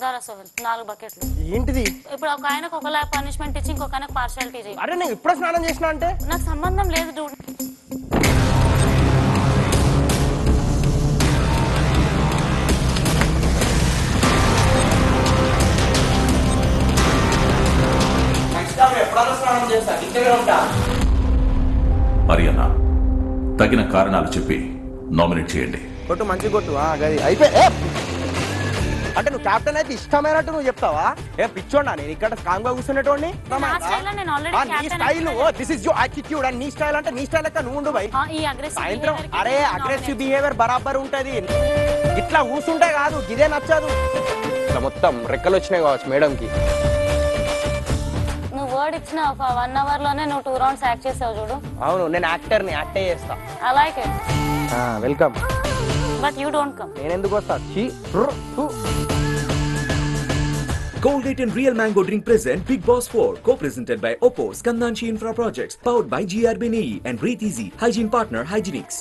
నాలుగు బకెట్లు ఏంటిది? ఇప్పుడు ఒక ఆయనకు ఒకలా పనిష్మెంట్ ఇచ్చి ఇంకొక ఆయనకు పార్షాలిటీ చేయి. అరే నేను ఇప్పుడే స్నానం చేసిన అంటే? నాకు సంబంధం లేదు డూడ్ మరియన్న తగిన కారణాలు చెప్పి నామినేట్ చేయండి. కొట్టు మంచి కొట్టు. అయిపోయి ఏ! అంటే నువ్వు కెప్టెన్ అయితే ఇష్టమైనట్టు నువ్వు చెప్తావా? ఏ పిచ్చోడా నేను ఇక్కడ కాంగా కూర్చునేటోడిని నా స్టైల్ నీ this is your attitude and నీ స్టైల్ అంటే నీ స్టైల్ లెక్క నువ్వు ఉండు బై. ఈ అగ్రెసివ్ సాయంత్రం అరే అగ్రెసివ్ బిహేవియర్ బరాబర్ ఉంటది. ఇట్లా కూర్చుంటే కాదు ఇదే నచ్చదు. ఇట్లా మొత్తం రెక్కలు వచ్చినాయి కావచ్చు మేడంకి. నువ్వు వర్డ్ ఇచ్చిన ఒక వన్ అవర్లోనే నువ్వు టూ రౌండ్స్ యాక్ట్ చేసావు చూడు. అవును నేను యాక్టర్ని యాక్టే చేస్తా. I like it welcome but you don't come నేను ఎందుకు వస్తా. Colgate and Real Mango Drink present Big Boss 4, co-presented by Oppo, Skandanchi Infra Projects, powered by GRBNE and Breathe Easy, hygiene partner Hygienics.